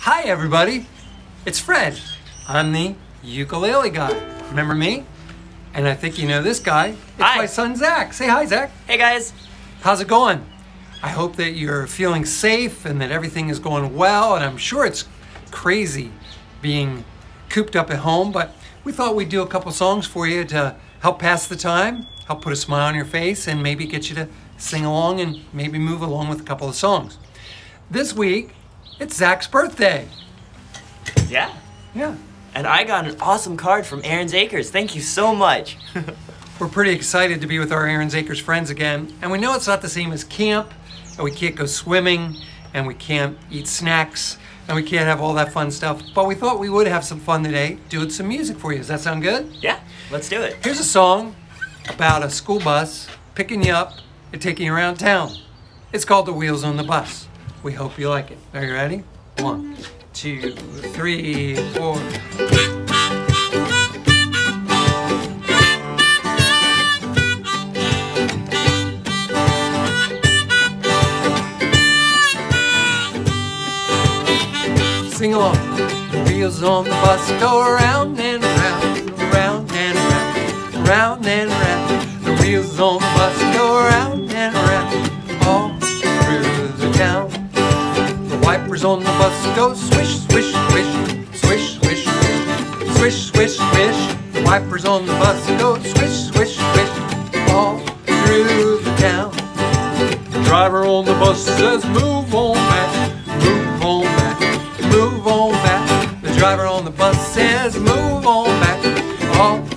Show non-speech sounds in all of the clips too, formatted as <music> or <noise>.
Hi, everybody. It's Phredd. I'm the ukulele guy. Remember me? And I think you know this guy. It's Hi. my son, Zack. Say hi, Zack. Hey guys. How's it going? I hope that you're feeling safe and that everything is going well. And I'm sure it's crazy being cooped up at home, but we thought we'd do a couple songs for you to help pass the time, help put a smile on your face, and maybe get you to sing along and maybe move along with a couple of songs. This week, it's Zack's birthday. Yeah. Yeah. And I got an awesome card from Aaron's Acres. Thank you so much. <laughs> We're pretty excited to be with our Aaron's Acres friends again. And we know it's not the same as camp, and we can't go swimming, and we can't eat snacks, and we can't have all that fun stuff. But we thought we would have some fun today doing some music for you. Does that sound good? yeah, let's do it. Here's a song about a school bus picking you up and taking you around town. It's called The Wheels on the Bus. We hope you like it. Are you ready? One, two, three, four. Sing along. Wheels on the bus go around and wipers on the bus go swish, swish, swish, all through the town. The driver on the bus says, move on back, move on back, move on back. The driver on the bus says, move on back, all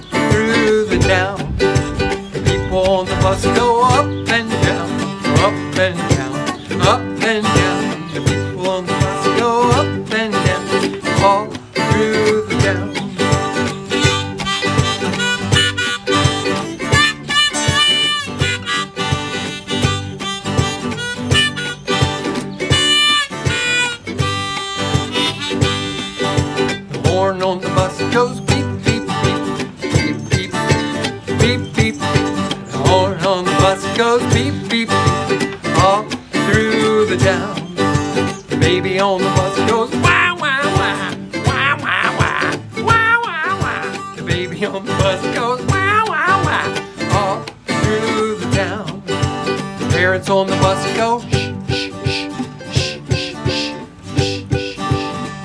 baby on the bus goes wah, wah, wah, wah, wah, wah, wah, wah, wah. The baby on the bus goes wah, wah, wah, all through the town. The parents on the bus go shh, shh, shh, shh, shh, shh.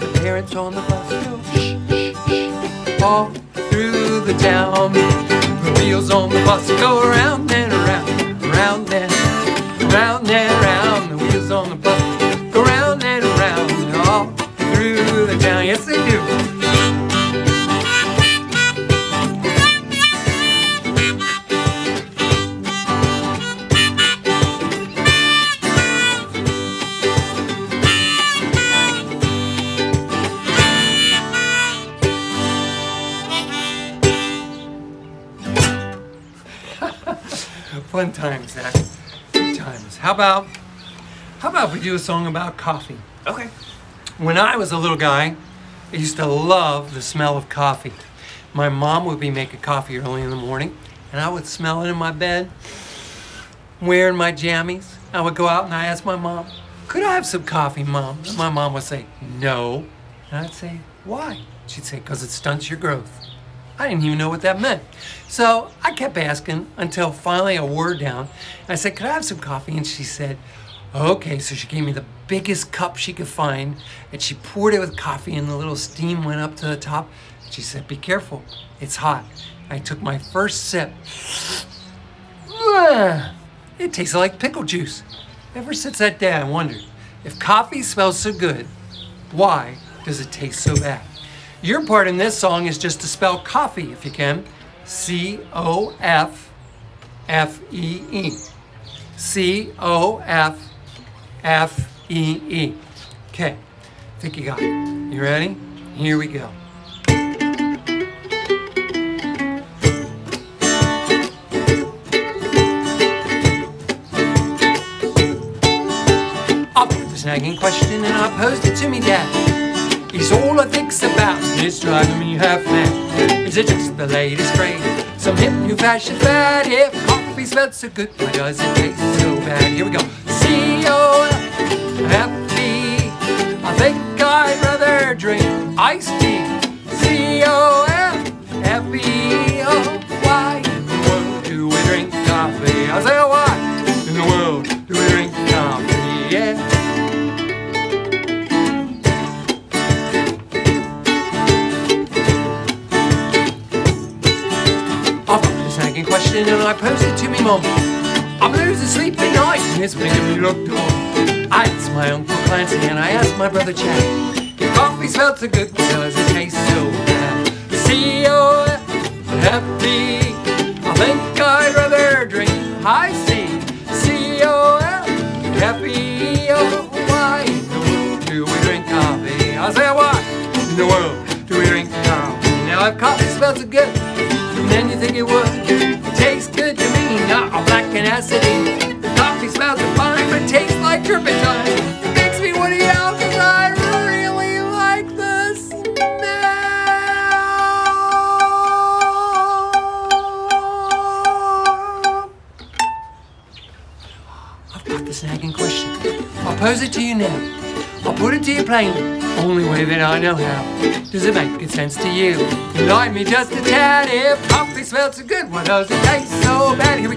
The parents on the bus go shh, shh, all through the town. The wheels on the bus go around, Fun times, Zack. Good times. How about how about we do a song about coffee? Okay. When I was a little guy, I used to love the smell of coffee. My mom would be making coffee early in the morning, and I would smell it in my bed, wearing my jammies. I would go out and I ask my mom, "Could I have some coffee, mom?" And my mom would say, "No," and I'd say, "Why?" She'd say, "Because it stunts your growth." I didn't even know what that meant. So I kept asking until finally a word down. I said, Could I have some coffee? And she said, Okay. So she gave me the biggest cup she could find and she poured it with coffee and the little steam went up to the top. She said, Be careful, it's hot. I took my first sip. <sighs> It tasted like pickle juice. Ever since that day, I wondered if coffee smells so good, why does it taste so bad? Your part in this song is just to spell coffee, if you can. C O F F E E. C O F F E E. Okay, think you got it. You ready? Here we go. I'll put the snagging question and I'll posed it to me dad. He's all I think's about, and it's driving me half mad. Is it just the latest craze? Some hip new fashion fad? If coffee smells so good, why does it taste so bad? Here we go. C O I've got this nagging question and I posed it to me mom. I'm losing sleep at night and it's making me look dumb. I asked my Uncle Clancy and I asked my brother Chad if coffee smelled so good, does it taste so bad? C-O-F-F-E I think I'd rather drink high you would. It tastes good to me, not a black and acidity The coffee smells fine but tastes like turpentine makes me I really like the smell. I've got this nagging question. I'll pose it to you now. I'll put it to you plainly, only way that I know how. Does it make good sense to you? Enlighten me just a tad. If coffee smells so good, why does it taste so bad? Here we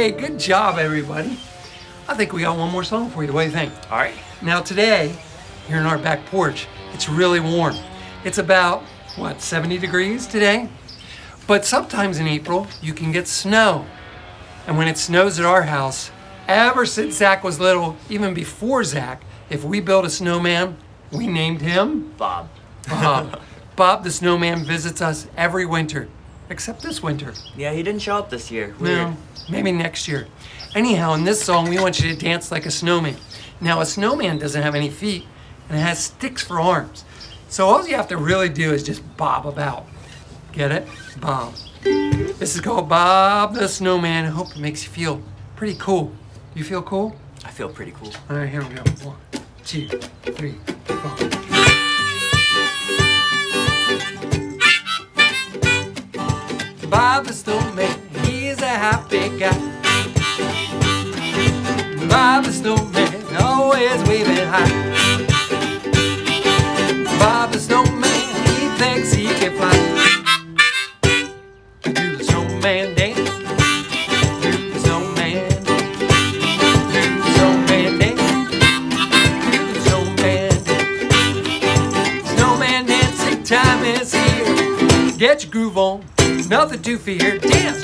Hey, good job, everybody. I think we got one more song for you. What do you think? All right. Now, today, here in our back porch, it's really warm. It's about, what, 70 degrees today? But sometimes in April, you can get snow. And when it snows at our house, ever since Zack was little, even before Zack, if we built a snowman, we named him Bob. Bob. Bob the snowman visits us every winter, except this winter. Yeah, he didn't show up this year. Weird. No, maybe next year. Anyhow, in this song, we want you to dance like a snowman. Now, a snowman doesn't have any feet, and it has sticks for arms. So all you have to really do is just bob about. Get it? Bob. This is called Bob the Snowman. I hope it makes you feel pretty cool. You feel cool? I feel pretty cool. All right, here we go. One, two, three, four. Bob the Snowman, he's a happy guy. Bob the Snowman, always waving high. Bob the Snowman, he thinks he can fly. Do the snowman dance. Do the snowman. Do the snowman dance. Do the snowman. Snowman dancing time is here. Get your groove on, nothing to fear. Dance.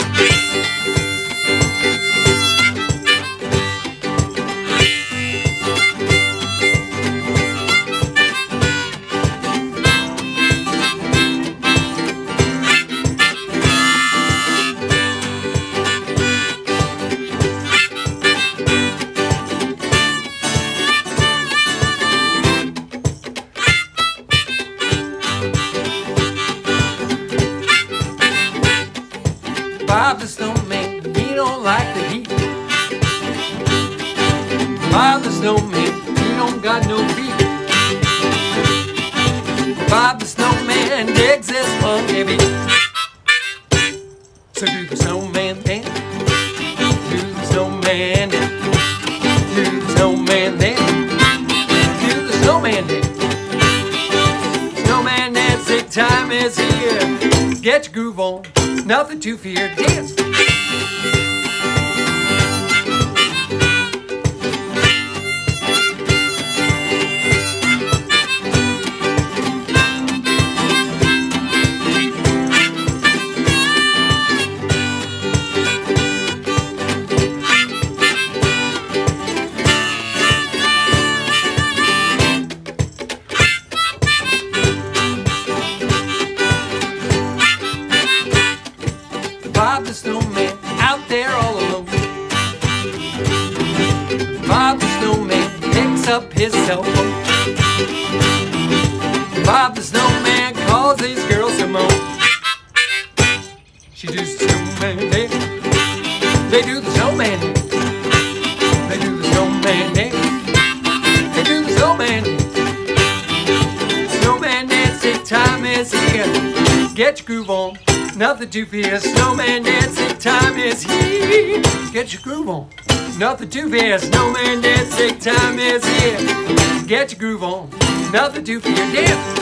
Snowman digs this funky. So do the snowman dance. Do the snowman dance. Do the snowman dance. Do the snowman dance. Snowman dancing time is here. Get your groove on, nothing to fear. Dance. She do the snowman dance. They do the snowman. dance. They do the snowman dance. They do the snowman. dance. Snowman Nancy, time is here. Get your groove on. Nothing to fear. Snowman Nancy, time is here. Get your groove on. Nothing to fear. Snowman Nancy, time is here. Get your groove on. Nothing to fear. Dance.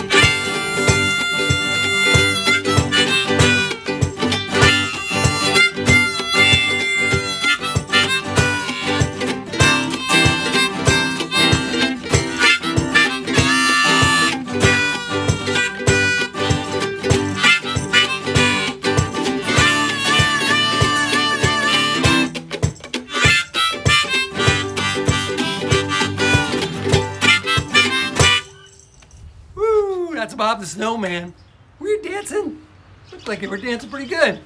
That's Bob the Snowman. We're dancing. Looked like we were dancing pretty good.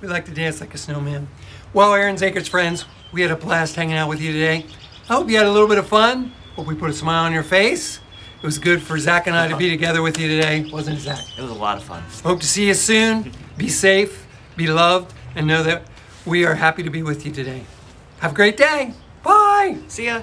We like to dance like a snowman. Well, Aaron's Acres friends, we had a blast hanging out with you today. I hope you had a little bit of fun. Hope we put a smile on your face. It was good for Zack and I to be <laughs> together with you today, wasn't it, Zack? It was a lot of fun. Hope to see you soon. Be safe, be loved, and know that we are happy to be with you today. Have a great day. Bye. See ya.